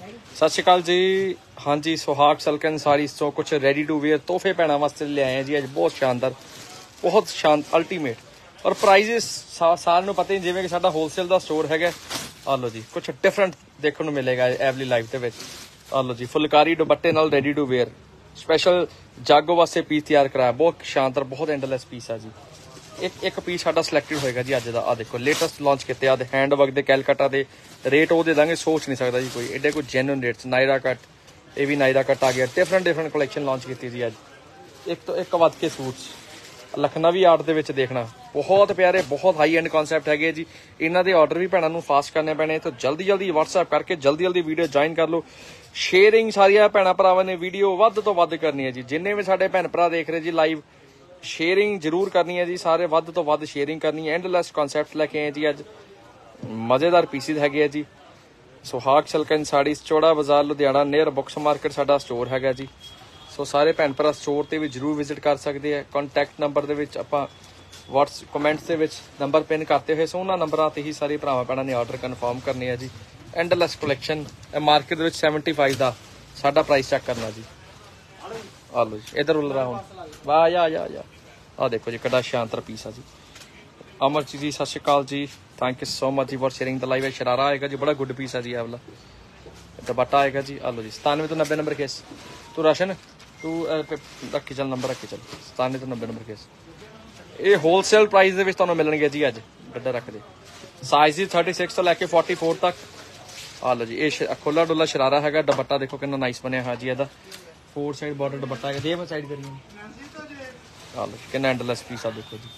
ਸਤਿ ਸ਼੍ਰੀ ਅਕਾਲ ਜੀ। ਹਾਂਜੀ, ਸੁਹਾਗ ਸਲਕਨ ਸਾਰੀ ਤੋਂ ਕੁਝ ਰੈਡੀ ਟੂ ਵੇਅਰ ਤੋਹਫੇ ਪੈਣਾ ਵਾਸਤੇ ਲੈ ਆਏ ਜੀ। ਅੱਜ ਬਹੁਤ ਸ਼ਾਨਦਾਰ ਬਹੁਤ ਸ਼ਾਨਦਾਰ ਅਲਟੀਮੇਟ ਔਰ ਪ੍ਰਾਈਜ਼ਸ ਸਾਰਿਆਂ ਨੂੰ ਪਤਾ ਹੀ, ਜਿਵੇਂ ਕਿ ਸਾਡਾ ਹੋਲਸੇਲ ਦਾ ਸਟੋਰ ਹੈਗਾ। ਆ ਲਓ ਜੀ ਕੁਝ ਡਿਫਰੈਂਟ ਦੇਖਣ ਨੂੰ ਮਿਲੇਗਾ ਐਵਲੀ ਲਾਈਫ ਦੇ ਵਿੱਚ। ਆ ਲੋ ਜੀ, ਫੁਲਕਾਰੀ ਦੁਪੱਟੇ ਨਾਲ ਰੈਡੀ ਟੂ ਵੇਅਰ ਸਪੈਸ਼ਲ ਜਾਗੋ ਵਾਸਤੇ ਪੀਸ ਤਿਆਰ ਕਰਾਇਆ। ਬਹੁਤ ਸ਼ਾਨਦਾਰ, ਬਹੁਤ ਐਂਡਲੈਸ ਪੀਸ ਆ ਜੀ। ਇੱਕ ਇੱਕ ਪੀਸ ਸਾਡਾ ਸਿਲੈਕਟਡ ਹੋਏਗਾ ਜੀ ਅੱਜ ਦਾ। ਆ ਦੇਖੋ ਲੇਟੈਸਟ ਲਾਂਚ ਕੀਤੇ ਆ ਦੇ ਹੈਂਡ ਵਰਕ ਦੇ, ਕੈਲਕਟਾ ਦੇ ਰੇਟ ਉਹ ਦੇ ਦਾਂਗੇ, ਸੋਚ ਨਹੀਂ ਸਕਦਾ ਜੀ ਕੋਈ। ਐਡੇ ਕੋਈ ਜੈਨੂਨ ਰੇਟਸ ਨਾਇਰਾ ਕੱਟ ਇਹ ਵੀ ਨਾਇਰਾ ਕੱਟ ਆ ਗਿਆ। ਡਿਫਰੈਂਟ ਡਿਫਰੈਂਟ ਕਲੈਕਸ਼ਨ ਲਾਂਚ ਕੀਤੀ ਜੀ ਅੱਜ। ਇੱਕ ਤੋਂ ਇੱਕ ਵੱਧ ਕੇ ਸੂਟਸ ਲਖਨਵੀ ਆਰਟ ਦੇ ਵਿੱਚ ਦੇਖਣਾ। ਬਹੁਤ ਪਿਆਰੇ, ਬਹੁਤ ਹਾਈ ਐਂਡ ਕਨਸੈਪਟ ਹੈਗੇ ਜੀ। ਇਹਨਾਂ ਦੇ ਆਰਡਰ ਵੀ ਭੈਣਾਂ ਨੂੰ ਫਾਸਟ ਕਰਨੇ ਪੈਣੇ। ਤਾਂ ਜਲਦੀ ਜਲਦੀ WhatsApp ਕਰਕੇ ਜਲਦੀ ਜਲਦੀ ਵੀਡੀਓ ਜੁਆਇਨ ਕਰ ਲਓ। ਸ਼ੇਅਰਿੰਗ ਸਾਰੀਆਂ ਭੈਣਾਂ ਭਰਾਵਾਂ ਨੇ ਵੀਡੀਓ ਵੱਧ ਤੋਂ ਵੱਧ ਕਰਨੀ ਹੈ ਜੀ। ਜਿੰਨੇ ਵੀ ਸਾਡੇ ਭੈਣ ਭਰਾ ਦੇਖ ਰਹੇ ਜੀ ਲਾਈਵ ਸ਼ੇਅਰਿੰਗ ਜ਼ਰੂਰ ਕਰਨੀ ਹੈ ਜੀ, ਸਾਰੇ ਵੱਧ ਤੋਂ ਵੱਧ ਸ਼ੇਅਰਿੰਗ ਕਰਨੀ ਹੈ। ਐਂਡਲੈਸ ਕਨਸੈਪਟ ਲੈ ਕੇ ਆਏ ਜੀ ਅੱਜ। ਮਜ਼ੇਦਾਰ ਪੀਸਿਸ ਹੈਗੇ ਆ ਜੀ। ਸੁਹਾਗ Salkan sari, Chaura Bazaar, Ludhiana near books market ਸਾਡਾ ਸਟੋਰ ਹੈਗਾ ਜੀ। ਸੋ ਸਾਰੇ ਭੈਣ ਭਰਾ ਸਟੋਰ ਤੇ ਵੀ ਜਰੂਰ ਵਿਜ਼ਿਟ ਕਰ ਸਕਦੇ ਆ। ਕੰਟੈਕਟ ਨੰਬਰ ਦੇ ਵਿੱਚ ਆਪਾਂ WhatsApp ਕਮੈਂਟਸ ਦੇ ਵਿੱਚ ਨੰਬਰ ਪਿਨ ਕਰਤੇ ਹੋਏ। ਸੋ ਉਹਨਾਂ ਨੰਬਰਾਂ ਤੇ ਹੀ ਸਾਰੇ ਭਰਾਵਾਂ ਭੈਣਾਂ ਨੇ ਆਰਡਰ ਕਨਫਰਮ ਕਰਨੇ ਆ ਜੀ। ਐਂਡਲੈਸ ਕਲੈਕਸ਼ਨ ਮਾਰਕੀਟ ਦੇ ਵਿੱਚ 75 ਦਾ ਸਾਡਾ ਪ੍ਰਾਈਸ ਚੈੱਕ ਕਰਨਾ ਜੀ। ਆ ਲਓ ਜੀ ਇਧਰ ਉਲ ਰਹਾ ਹੁਣ। ਵਾਹ ਆ ਜਾ ਆ ਆ ਦੇਖੋ ਜੀ ਕਿੱਡਾ ਸ਼ਾਨਦਾਰ ਪੀਸ ਆ ਜੀ। ਅਮਰ ਜੀ ਸਤਿ ਸ਼੍ਰੀ ਅਕਾਲ ਜੀ। ਥੈਂਕ ਯੂ ਸੋ ਮਚ ਜੀ for sharing the live sharara ਆਏਗਾ ਜੀ ਬੜਾ ਗੁੱਡ ਪੀਸ ਆ ਜੀ ਇਹ ਦੁਪੱਟਾ ਆਏਗਾ ਜੀ ਆ ਲਓ ਜੀ। 97 ਤੋਂ 90 ਨੰਬਰ ਕੇਸ ਤੂੰ ਰਾਸ਼ਨ ਤੂੰ ਅਹ, ਪ- ਚੱਲ ਨੰਬਰ ਰੱਖੀ ਚੱਲ। 97 ਤੋਂ 90 ਨੰਬਰ ਕੇਸ ਇਹ ਹੋਲਸੇਲ ਪ੍ਰਾਈਸ ਦੇ ਵਿੱਚ ਤੁਹਾਨੂੰ ਮਿਲਣਗੇ ਜੀ ਅੱਜ। ਗੱਡਾ ਰੱਖ ਦੇ। ਸਾਈਜ਼ ਜੀ 36 ਤੋਂ ਲੈ ਕੇ 44 ਤੱਕ। ਆ ਲਓ ਜੀ ਇਹ ਸ਼- ਖੁੱਲਾ ਡੁੱਲਾ ਸ਼ਰਾਰਾ ਹੈਗਾ ਦੁਪੱਟਾ ਦੇਖੋ ਕਿੰਨਾ ਨਾਈਸ ਬਣਿਆ ਹੋਇਆ ਜੀ ਇਹਦਾ। ਫੋਰ ਸਾਈਡ ਬਾਰਡਰ ਦੁਪੱਟਾ ਹੈਗਾ ਦੇ ਮੈਂ ਸਾਈਡ ਕਰੀਏ ਜੀ, ਕਿੰਨਾ ਐਂਡਲੈਸ ਪੀਸ ਆ ਦੇਖੋ ਜੀ।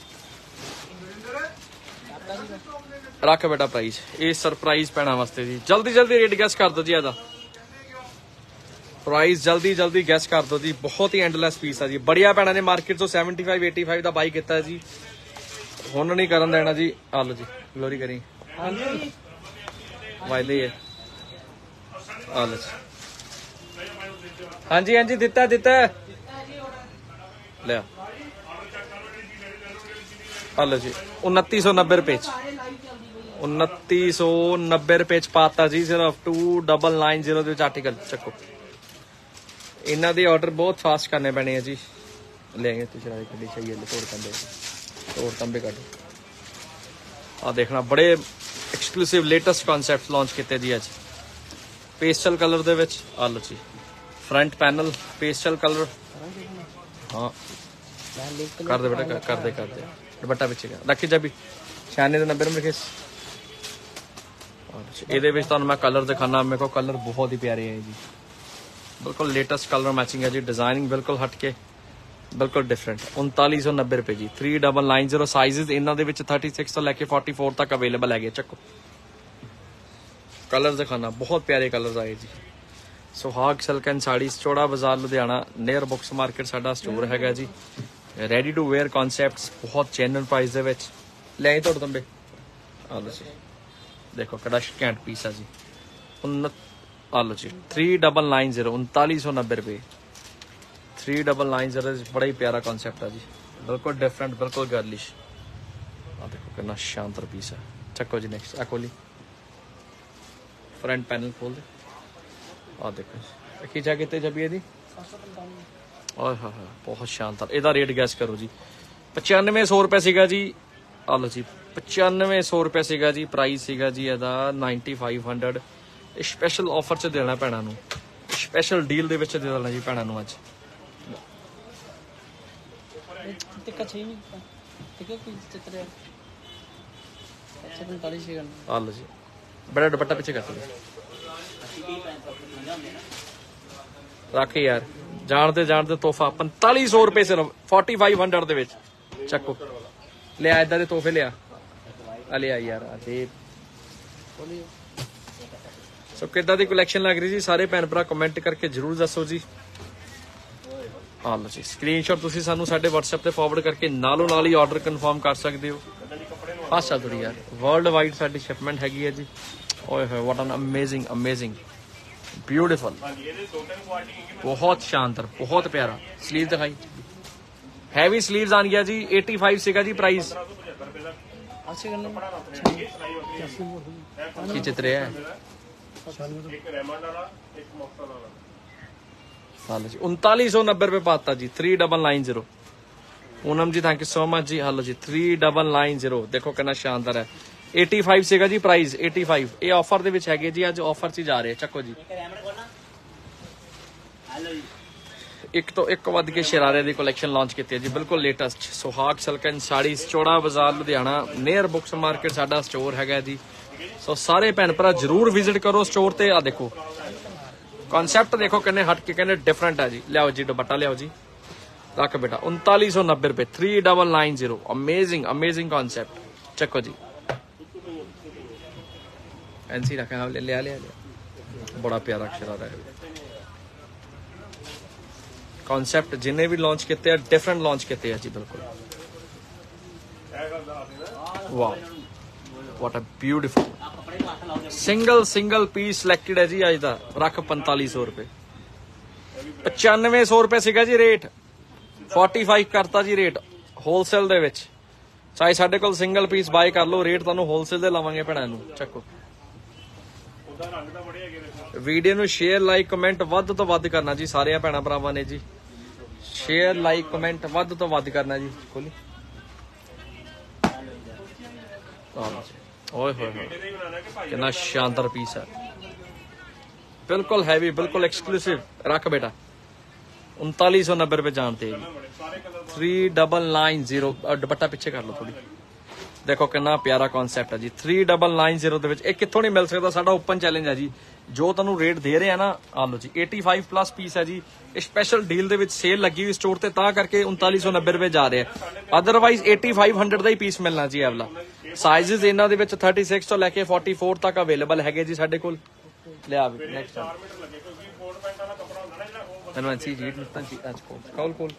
ਰੱਖ ਬੇਟਾ ਪ੍ਰਾਈਸ ਇਹ ਸਰਪ੍ਰਾਈਜ਼ ਪੈਣਾ ਵਾਸਤੇ ਜੀ। ਜਲਦੀ ਜਲਦੀ ਰੇਟ ਗੈਸ ਕਰ ਦਿਓ ਜੀ ਇਹਦਾ। ਪ੍ਰਾਈਸ ਜਲਦੀ ਜਲਦੀ ਗੈਸ ਕਰ ਦਿਓ ਜੀ। ਬਹੁਤ ਹੀ ਐਂਡਲੈਸ ਪੀਸ ਆ ਜੀ। ਬੜੀਆ ਪੈਣਾ ਨੇ ਮਾਰਕੀਟ ਤੋਂ 75 85 ਦਾ ਬਾਈ ਕੀਤਾ ਜੀ। ਹੁਣ ਨਹੀਂ ਕਰਨ ਦੇਣਾ ਜੀ। ਆ ਲਓ ਜੀ ਗਲੋਰੀ ਕਰੀ। ਹਾਂਜੀ। ਵਾਇਲੇ ਆ ਲਓ ਜੀ। ਹਾਂਜੀ ਹਾਂਜੀ, ਦਿੱਤਾ ਦਿੱਤਾ। ਲੈ ਆ ਆ ਲਓ ਜੀ 2990 ਰੁਪਏ ਚ। 2990 ਰੁਪਏ ਚ ਪਾਤਾ ਜੀ, ਸਿਰਫ 2990 ਦੇ ਵਿੱਚ ਆਰਟੀਕਲ ਚੱਕੋ। ਇਹਨਾਂ ਦੇ ਆਰਡਰ ਬਹੁਤ ਫਾਸਟ ਕਰਨੇ ਪੈਣੇ ਆ ਜੀ। ਲੈ ਤੁਸੀਂ ਰਾਈ ਕੱਢੀ ਚਾਹੀਏ ਤੋੜ ਕੰਦੇ ਤੋੜ ਕੰਬੇ ਕੱਢ। ਆ ਦੇਖਣਾ, ਬੜੇ ਐਕਸਕਲੂਸਿਵ ਲੇਟੈਸਟ ਕਨਸੈਪਟਸ ਲਾਂਚ ਕੀਤੇ ਜੀ ਅੱਜ। ਪੇਸਟਲ ਕਲਰ ਦੇ ਵਿੱਚ ਆ ਲਓ ਜੀ। ਫਰੰਟ ਪੈਨਲ ਪੇਸਟਲ ਕਲਰ ਹਾਂ। ਕਰ ਦੇ ਬੇਟਾ, ਕਰ- ਦੇ ਕਰ ਦੇ ਦੁਪੱਟਾ ਪਿੱਛੇ ਕਰ। ਰੱਖੀ ਜਾ 96 ਦੇ 90 ਨੰਬਰ ਕੇਸ ਇਹਦੇ ਵਿੱਚ ਤੁਹਾਨੂੰ ਮੈਂ ਕਲਰ ਦਿਖਾਣਾ ਮੇਰੇ ਕੋਲ ਕਲਰ ਬਹੁਤ ਹੀ ਪਿਆਰੇ ਹੈ ਜੀ। ਬਿਲਕੁਲ ਲੇਟੈਸਟ ਕਲਰ ਮੈਚਿੰਗ ਹੈ ਜੀ। ਡਿਜ਼ਾਈਨਿੰਗ ਬਿਲਕੁਲ ਹਟ ਕੇ ਬਿਲਕੁਲ ਡਿਫਰੈਂਟ 3990 ਰੁਪਏ ਜੀ। 3990 ਸਾਈਜ਼ਸ ਇਹਨਾਂ ਦੇ ਵਿੱਚ 36 ਤੋਂ ਲੈ ਕੇ 44 ਤੱਕ ਅਵੇਲੇਬਲ ਹੈਗੇ ਚੱਕੋ। ਕਲਰ ਦਿਖਾਣਾ ਬਹੁਤ ਪਿਆਰੇ ਕਲਰਸ ਆਏ ਜੀ। ਸੁਹਾਗ silk and saris Chaura Bazaar Ludhiana near books market ਸਾਡਾ ਸਟੋਰ ਹੈਗਾ ਜੀ। ਰੈਡੀ ਟੂ ਵੇਅਰ ਕਨਸੈਪਟਸ ਬਹੁਤ ਜੈਨੂਇਨ ਪ੍ਰਾਈਸ ਦੇ ਵਿੱਚ। ਲੈ ਤੁਹਾਡੇ ਤੰਬੇ ਆ ਲਓ ਜੀ। ਦੇਖੋ ਕਿਹੜਾ ਸਕੈਂਟ ਪੀਸ ਆ ਜੀ। ਉਨ ਆ ਲਓ ਜੀ। 3990 3990 ਰੁਪਏ। 3990 ਬੜਾ ਹੀ ਪਿਆਰਾ ਕਨਸੈਪਟ ਆ ਜੀ। ਬਿਲਕੁਲ ਡਿਫਰੈਂਟ ਬਿਲਕੁਲ ਗਰਲਿਸ਼ ਆ ਦੇਖੋ ਕਿੰਨਾ ਸ਼ਾਨਦਾਰ ਪੀਸ ਹੈ ਚੱਕੋ ਜੀ ਨੈਕਸਟ ਆ ਕੋਲੀ ਫਰੰਟ ਪੈਨਲ ਖੋਲ ਦੇ ਆ ਦੇਖੋ ਜੀ। ਕੀ ਜਾ ਕਿਤੇ ਜਬੀ ਇਹਦੀ? ਓਏ ਹਾਂ ਹਾਂ ਬਹੁਤ ਸ਼ਾਨਦਾਰ। ਇਹਦਾ ਰੇਟ ਗੈਸ ਕਰੋ ਜੀ। 9500 ਰੁਪਏ ਸੀਗਾ ਜੀ। ਆ ਲਓ ਜੀ 9500 ਰੁਪਏ ਸੀਗਾ ਜੀ। ਪ੍ਰਾਈਸ ਸੀਗਾ ਜੀ ਇਹਦਾ 9500 ਇਹ ਸਪੈਸ਼ਲ ਆਫਰ ਚ ਦੇਣਾ ਪੈਣਾ ਨੂੰ। ਸਪੈਸ਼ਲ ਡੀਲ ਦੇ ਵਿੱਚ ਦੇ ਦੇਣਾ ਜੀ ਭੈਣਾਂ ਨੂੰ ਅੱਜ। ਟਿੱਕਾ ਛੇ ਨਹੀਂ। ਟਿੱਕਾ ਕੋਈ ਚਿੱਤਰ ਹੈ ਅੱਛਾ 45 ਸੀ ਕਰਨਾ। ਆ ਲਓ ਜੀ। ਬੜਾ ਦੁਪੱਟਾ ਪਿੱਛੇ ਕਰ ਦੋ ਰੱਖ ਯਾਰ। ਜਾਣਦੇ ਜਾਣਦੇ ਤੋਹਫਾ 4500 ਰੁਪਏ ਸਿਰਫ 4500 ਦੇ ਵਿੱਚ। ਚੱਕੋ। ਲਿਆ ਇਦਾਂ ਦੇ ਤੋਹਫੇ ਲਿਆ। ਆ ਲਿਆ ਯਾਰ, ਆ ਦੇ। ਸੋ ਕਿੱਦਾਂ ਦੀ ਕਲੈਕਸ਼ਨ ਲੱਗ ਰਹੀ ਜੀ? ਸਾਰੇ ਭੈਣ ਭਰਾ ਕਮੈਂਟ ਕਰਕੇ ਜਰੂਰ ਦੱਸੋ ਜੀ। ਆ ਲਓ ਜੀ ਸਕਰੀਨਸ਼ਾਟ ਤੁਸੀਂ ਸਾਨੂੰ ਸਾਡੇ WhatsApp ਤੇ ਫਾਰਵਰਡ ਕਰਕੇ ਨਾਲੋਂ ਨਾਲ ਹੀ ਆਰਡਰ ਕਨਫਰਮ ਕਰ ਸਕਦੇ ਹੋ। ਫਾਸਟ ਚੱਲ ਯਾਰ ਵਰਲਡ ਵਾਈਡ ਸਾਡੀ ਸ਼ਿਪਮੈਂਟ ਹੈਗੀ ਹੈ ਜੀ। ਓਏ ਹੋਏ what an amazing amazing beautiful ਬਹੁਤ ਸ਼ਾਨਦਾਰ ਬਹੁਤ ਪਿਆਰਾ। ਸਲੀਵ ਦਿਖਾਈ। ਹੈਵੀ ਸਲੀਵਸ ਆਣ ਗਿਆ ਜੀ 85 ਸੀਗਾ ਜੀ ਪ੍ਰਾਈਸ ਅੱਛੇ ਕੀ ਚਿੱਤਰ ਹੈ? ਹਾਲੋ ਜੀ 3990 ਰੁਪਏ ਪਾਤਾ ਜੀ 3990 Poonam ji thank you so much ਜੀ। ਹਾਲੋ ਜੀ 3990 ਦੇਖੋ ਕਿੰਨਾ ਸ਼ਾਨਦਾਰ ਹੈ। 85 ਸੀਗਾ ਜੀ ਪ੍ਰਾਈਸ 85 ਇਹ ਆਫਰ ਦੇ ਵਿੱਚ ਹੈਗੇ ਜੀ, ਅੱਜ ਆਫਰ 'ਚ ਜਾ ਰਹੇ ਚੱਕੋ ਜੀ। ਇੱਕ ਤੋਂ ਇੱਕ ਵੱਧ ਕੇ ਸ਼ਰਾਰੇ ਦੀ ਕਲੈਕਸ਼ਨ ਲਾਂਚ ਕੀਤੀ ਹੈ ਜੀ, ਬਿਲਕੁਲ ਲੇਟੈਸਟ ਸੁਹਾਗ Salkan sarees, Chaura Bazaar, Ludhiana. Near books market ਸਾਡਾ ਸਟੋਰ ਹੈਗਾ ਜੀ। ਸੋ ਸਾਰੇ ਭੈਣ ਭਰਾ ਜਰੂਰ ਵਿਜ਼ਿਟ ਕਰੋ ਸਟੋਰ ਤੇ। ਆ ਦੇਖੋ। ਕਨਸੈਪਟ ਦੇਖੋ ਕਿੰਨੇ ਹਟ ਕੇ, ਕਿੰਨੇ ਡਿਫਰੈਂਟ ਹੈ ਜੀ। ਲਿਆਓ ਜੀ, ਦੁਪੱਟਾ ਲਿਆਓ ਜੀ। ਰੱਖ ਬੇਟਾ 3990 ਰੁਪਏ 3990 ਅਮੇਜ਼ਿੰਗ ਅਮੇਜ਼ਿੰਗ ਕਨਸੈਪਟ ਚੱਕੋ ਜੀ। ਐਨਸੀ ਰੱਖਾ ਲੈ ਲਿਆ ਲਿਆ ਲਿਆ। ਬੜਾ ਪਿਆਰਾ ਸ਼ਰਾਰਾ ਹੈ। ਕਨਸੈਪਟ ਜਿੰਨੇ ਵੀ ਲਾਂਚ ਕੀਤੇ ਆ ਡਿਫਰੈਂਟ ਲਾਂਚ ਕੀਤੇ ਆ ਜੀ, ਬਿਲਕੁਲ। Wow what a beautiful single single piece selected ਹੈ ਜੀ ਅੱਜ ਦਾ। ਰੱਖ 4500 ਰੁਪਏ। 9500 ਰੁਪਏ ਸੀਗਾ ਜੀ ਰੇਟ 45 ਕਰਤਾ ਜੀ ਰੇਟ ਹੋਲਸੇਲ ਦੇ ਵਿੱਚ। ਚਾਹੇ ਸਾਡੇ ਕੋਲ ਸਿੰਗਲ ਪੀਸ ਬਾਈ ਕਰ ਲਓ ਰੇਟ ਤੁਹਾਨੂੰ ਹੋਲਸੇਲ ਦੇ ਲਾਵਾਂਗੇ ਭੈਣਾਂ ਨੂੰ। ਚੱਕੋ। ਵੀਡੀਓ ਨੂੰ ਸ਼ੇਅਰ ਲਾਈਕ ਕਮੈਂਟ ਵੱਧ ਤੋਂ ਵੱਧ ਕਰਨਾ ਜੀ ਸਾਰਿਆਂ ਭੈਣਾਂ ਭਰਾਵਾਂ ਨੇ ਜੀ। ਸ਼ੇਅਰ ਲਾਈਕ ਕਮੈਂਟ ਵੱਧ ਤੋਂ ਵੱਧ ਕਰਨਾ ਜੀ ਖੋਲੀ। ਓਏ ਹੋਏ ਕਿੰਨਾ ਸ਼ਾਨਦਾਰ ਪੀਸ ਹੈ ਬਿਲਕੁਲ ਹੈਵੀ ਬਿਲਕੁਲ ਐਕਸਕਲੂਸਿਵ ਰੱਖ ਬੇਟਾ। 3990 ਰੁਪਏ ਜਾਣਦੇ ਜੀ। 3990 ਅਹ ਦੁਪੱਟਾ ਪਿੱਛੇ ਕਰ ਲਓ ਥੋੜੀ ਦੇਖੋ ਕਿੰਨਾ ਪਿਆਰਾ ਕਨਸੈਪਟ ਹੈ ਜੀ। 3990 ਦੇ ਵਿੱਚ ਇਹ ਕਿੱਥੋਂ ਨਹੀਂ ਮਿਲ ਸਕਦਾ? ਸਾਡਾ ਓਪਨ ਚੈਲੰਜ ਹੈ ਜੀ। ਜੋ ਤੁਹਾਨੂੰ ਰੇਟ ਦੇ ਰਹੇ ਆ ਨਾ ਆ ਲਓ ਜੀ 85 ਪਲੱਸ ਪੀਸ ਹੈ ਜੀ। ਇਹ ਸਪੈਸ਼ਲ ਡੀਲ ਦੇ ਵਿੱਚ ਸੇਲ ਲੱਗੀ ਹੋਈ ਸਟੋਰ ਤੇ, ਤਾਂ ਕਰਕੇ 3990 ਰੁਪਏ ਜਾ ਰਿਹਾ ਅਦਰਵਾਈਜ਼ 8500 ਦਾ ਹੀ ਪੀਸ ਮਿਲਣਾ ਜੀ ਇਹ ਸਾਈਜ਼ਸ ਇਹਨਾਂ ਦੇ ਵਿੱਚ 36 ਤੋਂ ਲੈ ਕੇ 44 ਤੱਕ ਅਵੇਲੇਬਲ ਹੈਗੇ ਜੀ ਸਾਡੇ ਕੋਲ। ਲਿਆ ਵੀ ਨੈਕਸਟ ਮੈਨੂੰ ਐਸੀ ਰੀਡ ਨਹੀਂ ਜੀ, ਅੱਜ ਕੋਲ। ਕਾਲ ਕੋਲ?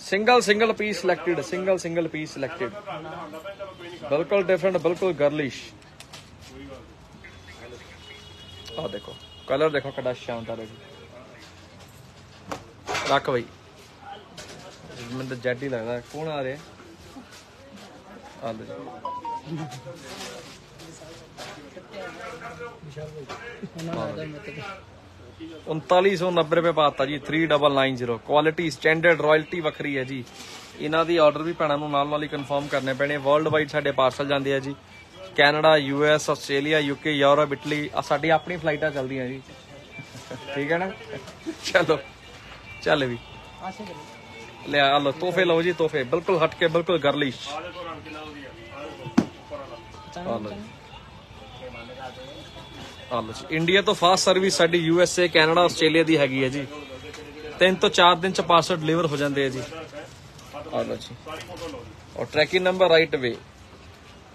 Single single piece selected single single piece selected ਬਿਲਕੁਲ ਡਿਫਰੈਂਟ ਬਿਲਕੁਲ ਗਰਲਿਸ਼ ਆ ਦੇਖੋ ਕਲਰ ਦੇਖੋ ਕਿੰਨਾ ਸ਼ਾਨਦਾਰ ਹੈ ਜੀ ਰੱਖ ਬਈ ਮੈਨੂੰ ਤਾਂ ਜੈਡ ਹੀ ਲੱਗਦਾ ਕੌਣ ਆ ਰਿਹਾ ਆ ਲੈ ਜੀ ਉਹਨਾਂ ਦਾ ਆਦਾ ਮਤਲਬ 3990 ਰੁਪਏ ਪਾਤਾ ਜੀ 3990 ਕੁਆਲਿਟੀ ਸਟੈਂਡਰਡ ਰਾਇਲਟੀ ਵੱਖਰੀ ਹੈ ਜੀ। ਇਹਨਾਂ ਦੀ ਆਰਡਰ ਵੀ ਭੈਣਾਂ ਨੂੰ ਨਾਲ ਨਾਲ ਹੀ ਕਨਫਰਮ ਕਰਨੇ ਪੈਣੇ। ਵਰਲਡ ਵਾਈਡ ਸਾਡੇ ਪਾਰਸਲ ਜਾਂਦੇ ਆ ਜੀ। Canada U S Australia UK Europe Italy ਆ ਸਾਡੀ ਆਪਣੀ ਫਲਾਈਟਾਂ ਚੱਲਦੀਆਂ ਜੀ। ਠੀਕ ਹੈ ਨਾ? ਚਲੋ, ਚੱਲ ਵੀ। ਆਸੇ ਲਿਆ ਆ ਲਓ, ਤੋਹਫੇ ਲਓ ਜੀ, ਤੋਹਫੇ। ਬਿਲਕੁਲ ਹਟ ਕੇ, ਬਿਲਕੁਲ ਗਰਲਿਸ਼ ਚਾਹ ਆ ਲਓ ਜੀ, ਇੰਡੀਆ ਤੋਂ ਫਾਸਟ ਸਰਵਿਸ ਸਾਡੀ U S A, Canada, Australia ਦੀ ਹੈਗੀ ਹੈ ਜੀ। ਤਿੰਨ ਤੋਂ 4 ਦਿਨ ਚ ਪਾਰਸਲ ਡਿਲੀਵਰ ਹੋ ਜਾਂਦੇ ਆ ਜੀ। ਆ ਜੀ। ਔਰ tracking number right way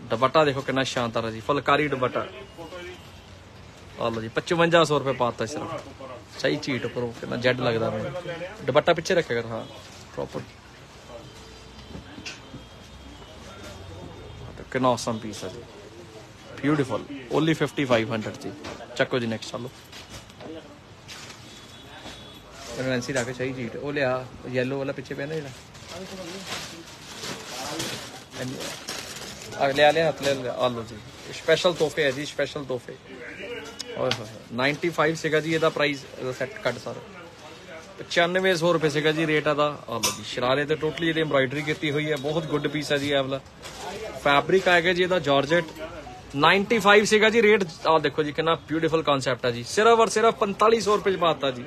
dupatta ਦੇਖੋ ਕਿੰਨਾ ਸ਼ਾਨਦਾਰ ਹੈ ਜੀ, ਫੁਲਕਾਰੀ ਦੁਪੱਟਾ। ਆ ਜੀ 5500 ਰੁਪਏ ਪਾਤਾ ਸਿਰਫ। ਸਹੀ ਚੀਟ ਉੱਪਰੋਂ ਕਿੰਨਾ ਜੈਡ ਲੱਗਦਾ ਮੈਨੂੰ। ਦੁਪੱਟਾ ਪਿੱਛੇ ਰੱਖਿਆ ਕਰ, ਹਾਂ ਪ੍ਰੋਪਰ ਕਿੰਨਾ ਔਸਮ ਪੀਸ ਹੈ ਜੀ। ਬਿਊਟੀਫੁਲ ਓਨਲੀ 5500 ਜੀ ਚੱਕੋ ਜੀ ਨੈਕਸਟ ਚਾਲੋ। ਰੈਂਸੀ ਰੱਖ, ਸਹੀ ਚੀਟ ਉਹ ਲਿਆ ਯੈਲੋ ਵਾਲਾ ਪਿੱਛੇ ਪੈਣਾ ਜਿਹੜਾ। ਅਗਲੇ ਵਾਲੇ ਹੱਥ ਲੈ ਆ ਲਓ ਜੀ। ਸਪੈਸ਼ਲ ਤੋਹਫੇ ਹੈ ਜੀ ਸਪੈਸ਼ਲ ਤੋਹਫੇ। ਓਏ ਹੋਏ 95 ਸੀਗਾ ਜੀ, ਇਹਦਾ ਪ੍ਰਾਈਸ ਸੈੱਟ ਕੱਟ ਸਾਰਾ। 9500 ਰੁਪਏ ਸੀਗਾ ਜੀ ਰੇਟ ਇਹਦਾ। ਆ ਲਓ ਜੀ, ਸ਼ਰਾਰੇ ਤੇ ਟੋਟਲੀ ਜਿਹੜੀ ਐਮਬਰਾਇਡਰੀ ਕੀਤੀ ਹੋਈ ਹੈ। ਬਹੁਤ ਗੁੱਡ ਪੀਸ ਹੈ ਜੀ ਇਹ ਵਾਲਾ। ਫੈਬਰਿਕ ਆਏਗਾ ਜੀ, ਇਹਦਾ ਜਾਰਜਟ 95 ਸੀਗਾ ਜੀ, ਰੇਟ ਆ ਦੇਖੋ ਜੀ, ਕਿੰਨਾ ਬਿਊਟੀਫੁਲ ਕਨਸੈਪਟ ਹੈ ਜੀ। ਸਿਰਫ ਔਰ ਸਿਰਫ 4500 ਰੁਪਏ ਚ ਪਾਤਾ ਜੀ।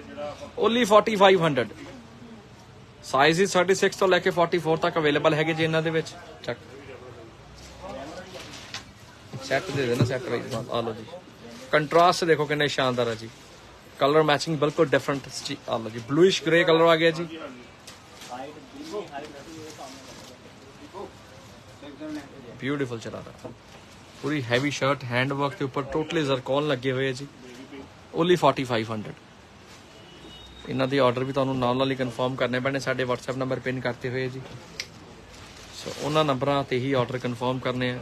ਓਨਲੀ 4500 ਸਾਈਜ਼ 36 ਤੋਂ ਲੈ ਕੇ 44 ਤੱਕ ਅਵੇਲੇਬਲ ਹੈਗੇ ਜੀ ਇਹਨਾਂ ਦੇ ਵਿੱਚ। ਚੱਕ ਸੈੱਟ ਦੇ ਦੇਣਾ ਸੈੱਟ ਵਾਈਜ਼ ਆ ਲਓ ਜੀ। ਕੰਟਰਾਸਟ ਦੇਖੋ ਕਿੰਨੇ ਸ਼ਾਨਦਾਰ ਹੈ ਜੀ। ਕਲਰ ਮੈਚਿੰਗ ਬਿਲਕੁਲ ਡਿਫਰੈਂਟ ਆ ਲਓ ਜੀ ਬਲੂਇਸ਼ ਗ੍ਰੇ ਕਲਰ ਆ ਗਿਆ ਜੀ। ਬਿਊਟੀਫੁਲ ਚਲਾ ਰਿਹਾ ਪੂਰੀ ਹੈਵੀ ਸ਼ਰਟ ਹੈਂਡ ਵਰਕ ਦੇ ਉੱਪਰ ਟੋਟਲੀ ਜ਼ਰਕੌਨ ਲੱਗੇ ਹੋਏ ਆ ਜੀ। ਓਨਲੀ 4500 ਇਹਨਾਂ ਦੇ ਆਰਡਰ ਵੀ ਤੁਹਾਨੂੰ ਨਾਲ ਨਾਲ ਹੀ ਕਨਫਰਮ ਕਰਨੇ ਪੈਣੇ, ਸਾਡੇ WhatsApp ਨੰਬਰ ਪਿਨ ਕਰਤੇ ਹੋਏ ਜੀ। ਸੋ ਉਹਨਾਂ ਨੰਬਰਾਂ ਤੇ ਹੀ ਆਰਡਰ ਕਨਫਰਮ ਕਰਨੇ ਆ।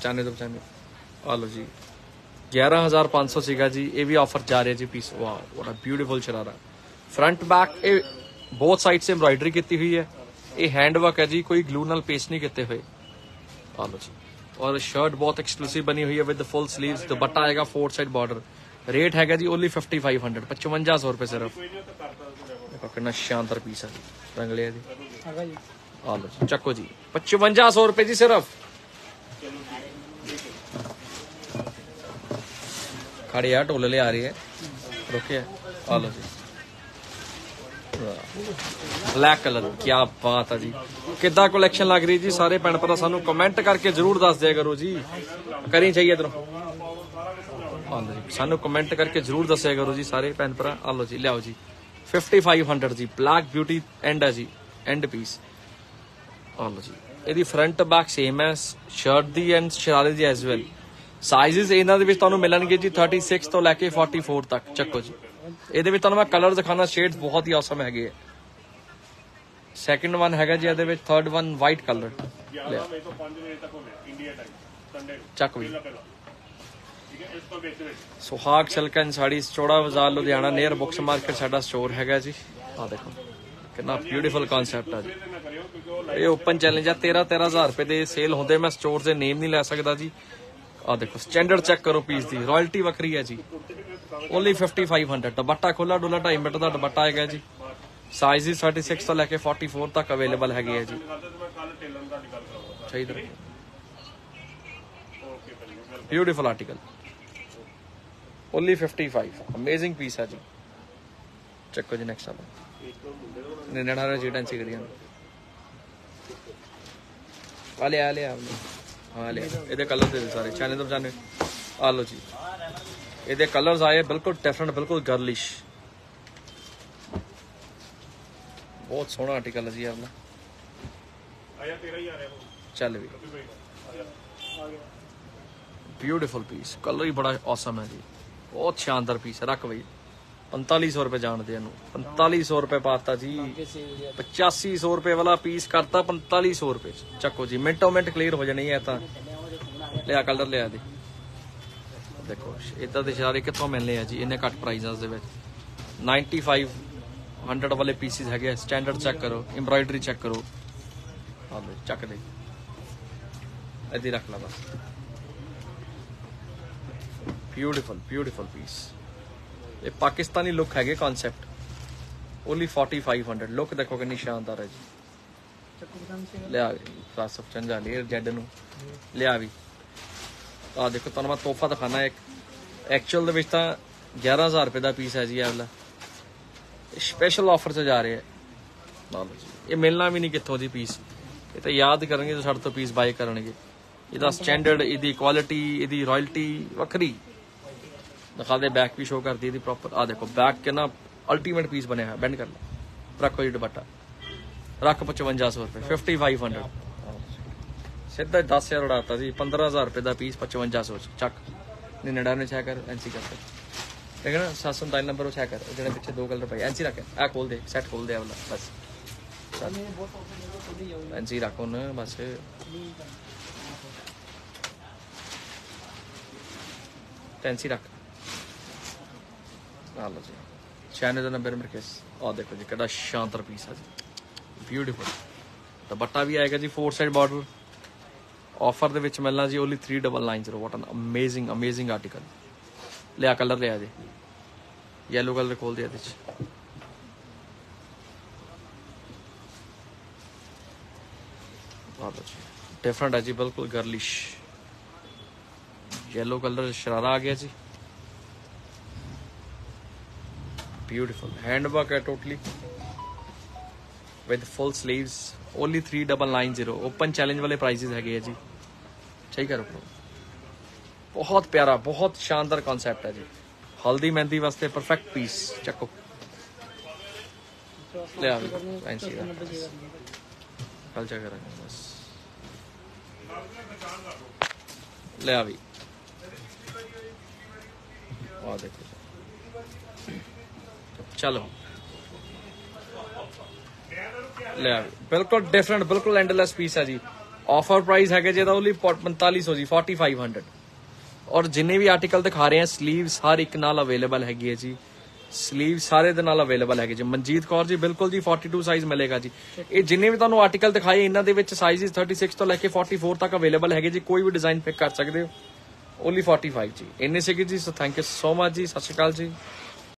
95 ਤੋਂ 95 ਆ ਲਓ ਜੀ। 11500 ਸੀਗਾ ਜੀ। ਇਹ ਵੀ ਆਫਰ ਜਾ ਰਿਹਾ ਜੀ piece wow what a beautiful sharara. Front back ਇਹ ਬਹੁਤ ਸਾਈਡ ਸੇ ਐਮਬਰਾਇਡਰੀ ਕੀਤੀ ਹੋਈ ਹੈ। ਇਹ ਹੈਂਡ ਵਰਕ ਹੈ ਜੀ, ਕੋਈ ਗਲੂ ਨਾਲ ਪੇਸਟ ਨਹੀਂ ਕੀਤੇ ਹੋਏ। ਆ ਲਓ ਜੀ। ਔਰ ਸ਼ਰਟ ਬਹੁਤ ਐਕਸਕਲੂਸਿਵ ਬਣੀ ਹੋਈ ਹੈ ਵਿਦ ਫੁੱਲ 슬ੀਵਸ ਦੁਪੱਟਾ ਆਏਗਾ ਫੋਰ ਸਾਈਡ ਬਾਰਡਰ ਰੇਟ ਹੈਗਾ ਜੀ ਓਨਲੀ 5500 5500 ਰੁਪਏ ਸਿਰਫ। ਦੇਖੋ ਕਿੰਨਾ ਸ਼ਾਨਦਾਰ ਪੀਸ ਹੈ ਰੰਗਲੇ ਦੀ ਹੈਗਾ ਜੀ। ਆ ਲਓ ਚੱਕੋ ਜੀ 5500 ਰੁਪਏ ਜੀ ਸਿਰਫ। ਖੜੇ ਆ ਢੋਲੇ ਲਿਆ ਰਹੀ ਹੈ। ਰੁਕਿਆ ਆ ਲਓ ਜੀ। ਬਲੈਕ ਕਲਰ ਕੀ ਬਾਤ ਹੈ ਜੀ। ਕਿੱਦਾਂ ਕਲੈਕਸ਼ਨ ਲੱਗ ਰਹੀ ਜੀ? ਸਾਰੇ ਭੈਣ ਭਰਾ ਸਾਨੂੰ ਕਮੈਂਟ ਕਰਕੇ ਜਰੂਰ ਦੱਸ ਦਿਆ ਕਰੋ ਜੀ। ਕਰੀ ਚਾਹੀਏ ਇਧਰੋਂ। ਸਾਨੂੰ ਕਮੈਂਟ ਕਰਕੇ ਜਰੂਰ ਦੱਸਿਆ ਕਰੋ ਜੀ ਸਾਰੇ ਭੈਣ ਭਰਾ। ਆ ਲਓ ਜੀ, ਲਿਆਓ ਜੀ। 5500 ਜੀ ਬਲੈਕ ਬਿਊਟੀ ਐਂਡ ਹੈ ਜੀ ਐਂਡ ਪੀਸ ਆ ਲਓ ਜੀ, ਇਹਦੀ ਫਰੰਟ ਬੈਕ ਸੇਮ ਹੈ ਸ਼ਰਟ ਦੀ ਐਂਡ ਸ਼ਰਾਰੇ ਦੀ ਐਸ ਵੈਲ ਸਾਈਜ਼ਸ ਇਹਨਾਂ ਦੇ ਵਿੱਚ ਤੁਹਾਨੂੰ ਮਿਲਣਗੇ ਜੀ 36 ਤੋਂ ਲੈ ਕੇ 44 ਤੱਕ। ਚੱਕੋ ਜੀ। ਇਹਦੇ ਵਿੱਚ ਤੁਹਾਨੂੰ ਮੈਂ ਕਲਰ ਦਿਖਾਣਾ ਸ਼ੇਡਸ ਬਹੁਤ ਹੀ ਔਸਮ ਹੈਗੇ ਆ। ਸੈਕਿੰਡ ਵਨ ਹੈਗਾ ਜੀ ਇਹਦੇ ਵਿੱਚ ਥਰਡ ਵਨ ਵਾਈਟ ਕਲਰ ਲਿਆ। ਵਜੇ ਤੋਂ 5 ਵਜੇ ਤੱਕ ਹੁੰਦੇ ਇੰਡੀਆ ਟਾਈਮ ਸੰਡੇ ਨੂੰ। ਚੱਕ ਵੀ। ਪਹਿਲਾਂ ਠੀਕ ਹੈ ਇਸ ਤੋਂ ਵਿੱਚ ਵਿੱਚ ਸੁਹਾਗ silk and sarees Chaura Bazaar Ludhiana near books market ਸਾਡਾ ਸਟੋਰ ਹੈਗਾ ਜੀ। ਆ ਦੇਖੋ ਕਿੰਨਾ ਬਿਊਟੀਫੁਲ ਕਨਸੈਪਟ ਆ ਜੀ। ਇਹ ਓਪਨ ਚੈਲੰਜ ਆ 13 13000 ਰੁਪਏ ਦੇ ਸੇਲ ਹੁੰਦੇ ਮੈਂ ਸਟੋਰ ਦੇ ਨੇਮ ਨਹੀਂ ਲੈ ਸਕਦਾ ਜੀ। ਆ ਦੇਖੋ ਸਟੈਂਡਰਡ ਚੈੱਕ ਕਰੋ ਪੀਸ ਦੀ। ਰਾਇਲਟੀ ਵੱਖਰੀ ਹੈ ਜੀ। ਓਨਲੀ 5500 ਦੁਪੱਟਾ ਖੁੱਲਾ ਡੁੱਲਾ 2.5 ਮੀਟਰ ਦਾ ਦੁਪੱਟਾ ਹੈਗਾ ਜੀ। ਸਾਈਜ਼ 36 ਤੋਂ ਲੈ ਕੇ 44 ਤੱਕ ਅਵੇਲੇਬਲ ਹੈਗੇ ਆ ਜੀ। ਕਰਦੇ ਤੇ ਮੈਂ ਕੱਲ ਟੇਲਰ ਦਾ ਗੱਲ ਕਰਾਂਗਾ ਚਾਹੀਦਾ ਓਕੇ ਭਾਜੀ beautiful article only 55 amazing piece ਹੈ ਜੀ। ਚੱਕੋ ਜੀ ਨੈਕਸਟ ਆਪ। ਨੇ ਨਣਾ ਰੇ ਜੀ ਟੈਂਸੀ ਕਰੀਆਂ ਆ ਲੈ ਆ ਲੈ ਆ ਲੈ। ਹਾਂ ਲੈ ਇਹਦੇ ਕਲਰ ਦੇ ਦਿਓ ਸਾਰੇ। ਚਾਨੇ ਤੋਂ ਚਾਨੇ ਆ ਲਓ ਜੀ। ਇਹਦੇ ਕਲਰਸ ਆਏ ਬਿਲਕੁਲ ਡਿਫਰੈਂਟ ਬਿਲਕੁਲ ਗਰਲਿਸ਼ ਬਹੁਤ ਸੋਹਣਾ ਆਰਟੀਕਲ ਹੈ ਜੀ ਆਪਣਾ। ਆਇਆ ਤੇਰਾ ਹੀ ਆ ਰਿਹਾ ਚੱਲ ਵੀ। ਬਿਊਟੀਫੁਲ ਪੀਸ ਕਲਰ ਹੀ ਬੜਾ ਔਸਮ ਹੈ ਜੀ। ਬਹੁਤ ਸ਼ਾਨਦਾਰ ਪੀਸ ਹੈ। ਰੱਖ ਬਈ। 4500 ਰੁਪਏ ਜਾਣਦੇ ਇਹਨੂੰ। 4500 ਰੁਪਏ ਪਾਤਾ ਜੀ। ਕਿਸੇ ਵੀ 8500 ਰੁਪਏ ਵਾਲਾ ਪੀਸ ਕਰਤਾ 4500 ਰੁਪਏ ਚ। ਚੱਕੋ ਜੀ ਮਿੰਟੋ ਮਿੰਟ ਕਲੀਅਰ ਹੋ ਜਾਣੀ ਹੈ ਤਾਂ। ਲਿਆ ਕਲਰ ਲਿਆ ਦੇ। ਦੇਖੋ ਇਦਾਂ ਦੇ ਸ਼ਰਾਰੇ ਕਿੱਥੋਂ ਮਿਲਨੇ ਆ ਜੀ ਇੰਨੇ ਘੱਟ ਪ੍ਰਾਈਜ਼ਾਂ ਦੇ ਵਿੱਚ। 95 100 ਵਾਲੇ ਪੀਸਿਸ ਹੈਗੇ ਸਟੈਂਡਰਡ ਚੈੱਕ ਕਰੋ ਐਮਬਰਾਇਡਰੀ ਚੈੱਕ ਕਰੋ। ਆ ਲਓ ਚੱਕ ਦੇ। ਇੱਥੇ ਰੱਖ ਲਾ ਬਸ। ਬਿਊਟੀਫੁਲ ਬਿਊਟੀਫੁਲ ਪੀਸ ਇਹ ਪਾਕਿਸਤਾਨੀ ਲੁੱਕ ਹੈਗੇ ਕਨਸੈਪਟ ਓਨਲੀ 4500 ਲੁੱਕ ਦੇਖੋ ਕਿੰਨੀ ਸ਼ਾਨਦਾਰ ਹੈ ਜੀ। ਲਿਆ ਆਫ ਚੰਗਾ ਲੇਅਰ ਜੈਡ ਨੂੰ। ਲਿਆ ਵੀ। ਆ ਦੇਖੋ, ਤੁਹਾਨੂੰ ਮੈਂ ਤੋਹਫਾ ਦਿਖਾਣਾ ਇੱਕ। ਐਕਚੁਅਲ ਦੇ ਵਿੱਚ ਤਾਂ 11000 ਰੁਪਏ ਦਾ ਪੀਸ ਹੈ ਜੀ ਇਹ ਵਾਲਾ। ਸਪੈਸ਼ਲ ਆਫਰ 'ਚ ਜਾ ਰਿਹਾ ਹੈ ਇਹ ਮਿਲਣਾ ਵੀ ਨਹੀਂ ਕਿੱਥੋਂ ਦੀ ਪੀਸ ਇਹ ਤਾਂ ਯਾਦ ਕਰਨਗੇ ਜੋ ਸਾਡੇ ਤੋਂ ਪੀਸ ਬਾਏ ਕਰਨਗੇ। ਇਹਦਾ ਸਟੈਂਡਰਡ ਇਹਦੀ ਕੁਆਲਿਟੀ ਇਹਦੀ ਰਾਇਲਟੀ ਵੱਖਰੀ। ਦਿਖਾ ਦੇ ਬੈਕ ਵੀ ਸ਼ੋ ਕਰਦੀ ਇਹਦੀ ਪ੍ਰੋਪਰ ਆ ਦੇਖੋ ਬੈਕ ਕਿੰਨਾ ਅਲਟੀਮੇਟ ਪੀਸ ਬਣਿਆ ਹੈ ਬੈਂਡ ਕਰ ਲਓ ਰੱਖੋ ਜੀ ਦੁਪੱਟਾ। ਰੱਖ 5500 ਰੁਪਏ 5500 ਸਿੱਧਾ 10000 ਉਡਾਤਾ ਜੀ 15000 ਰੁਪਏ ਦਾ ਪੀਸ 5500 ਚ, ਚੱਕ। ਨਹੀਂ ਨੜਾ ਨੇ ਚੈੱਕ ਕਰ ਐਨਸੀ ਕਰ ਦੇਖ ਨਾ 747 ਨੰਬਰ ਉਹ ਚੈੱਕ ਕਰ ਜਿਹੜੇ ਪਿੱਛੇ ਦੋ ਕਲਰ ਪਏ ਐਨਸੀ ਰੱਖ। ਆ ਖੋਲ ਦੇ ਸੈੱਟ ਖੋਲ ਦੇ ਆ ਵਾਲਾ ਬਸ ਐਨਸੀ ਰੱਖ ਉਹਨ ਬਸ। ਟੈਂਸੀ ਰੱਖ। ਆ ਲਓ ਜੀ। ਚੈਨਲ ਦਾ ਨੰਬਰ ਮੇਰੇ ਕੇਸ ਆ ਦੇਖੋ ਜੀ, ਕਿਹੜਾ ਸ਼ਾਨਦਾਰ ਪੀਸ ਆ ਜੀ। ਬਿਊਟੀਫੁਲ ਦੁਪੱਟਾ ਵੀ ਆਏਗਾ ਜੀ ਫੋਰ ਸਾਈਡ ਬਾਰਡਰ ਆਫਰ ਦੇ ਵਿੱਚ ਮਿਲਣਾ ਜੀ only 3990 what an amazing amazing article ਲਿਆ ਕਲਰ ਲਿਆ ਜੀ। ਯੈਲੋ ਕਲਰ ਖੋਲ ਦੇ ਇਹਦੇ ਚ। ਆ ਲਓ ਡਿਫਰੈਂਟ ਹੈ ਜੀ, ਬਿਲਕੁਲ ਗਰਲਿਸ਼ ਯੈਲੋ ਕਲਰ ਸ਼ਰਾਰਾ ਆ ਗਿਆ ਜੀ। ਬਿਊਟੀਫੁਲ ਹੈਂਡ ਵਰਕ ਹੈ totally with full sleeves, only 3990 open challenge ਵਾਲੇ ਪ੍ਰਾਈਸਿਸ ਹੈਗੇ ਆ ਜੀ ਸਹੀ ਕਰੋ bro। ਬਹੁਤ ਪਿਆਰਾ ਬਹੁਤ ਸ਼ਾਨਦਾਰ ਕਨਸੈਪਟ ਹੈ ਜੀ ਹਲਦੀ ਮਹਿੰਦੀ ਵਾਸਤੇ ਪਰਫੈਕਟ ਪੀਸ ਚੱਕੋ ਲਿਆ ਵੀ ਫੈਂਸੀ ਦਾ ਕੱਲ ਚਾ ਕਰਾਂਗੇ ਬਸ ਲਿਆ ਵੀ ਆ ਦੇਖੋ ਚਲੋ ਲਿਆ ਵੀ। ਬਿਲਕੁਲ ਡਿਫਰੈਂਟ ਬਿਲਕੁਲ ਐਂਡਲੈਸ ਪੀਸ ਹੈ ਜੀ। ਆਫਰ ਪ੍ਰਾਈਸ ਹੈਗਾ ਜਿਹਦਾ ਓਨਲੀ 4500 ਜੀ 4500 ਔਰ ਜਿੰਨੇ ਵੀ ਆਰਟੀਕਲ ਦਿਖਾ ਰਹੇ ਆ 슬ੀਵਸ ਹਰ ਇੱਕ ਨਾਲ ਅਵੇਲੇਬਲ ਹੈਗੀ ਹੈ ਜੀ। ਸਲੀਵ ਸਾਰੇ ਦੇ ਨਾਲ ਅਵੇਲੇਬਲ ਹੈਗੇ ਜੀ। ਮਨਜੀਤ ਕੌਰ ਜੀ, ਬਿਲਕੁਲ ਜੀ 42 ਸਾਈਜ਼ ਮਿਲੇਗਾ ਜੀ। ਇਹ ਜਿੰਨੇ ਵੀ ਤੁਹਾਨੂੰ ਆਰਟੀਕਲ ਦਿਖਾਏ, ਇਹਨਾਂ ਦੇ ਵਿੱਚ ਸਾਈਜ਼ਸ 36 ਤੋਂ ਲੈ ਕੇ 44 ਤੱਕ ਅਵੇਲੇਬਲ ਹੈਗੇ ਜੀ। ਕੋਈ ਵੀ ਡਿਜ਼ਾਈਨ ਪਿਕ ਕਰ ਸਕਦੇ ਹੋ। ਓਨਲੀ 45 ਜੀ। ਇੰਨੇ ਸੀਗੇ ਜੀ so thank you so much ਜੀ। ਸਤਿ ਸ਼੍ਰੀ ਅਕਾਲ ਜੀ।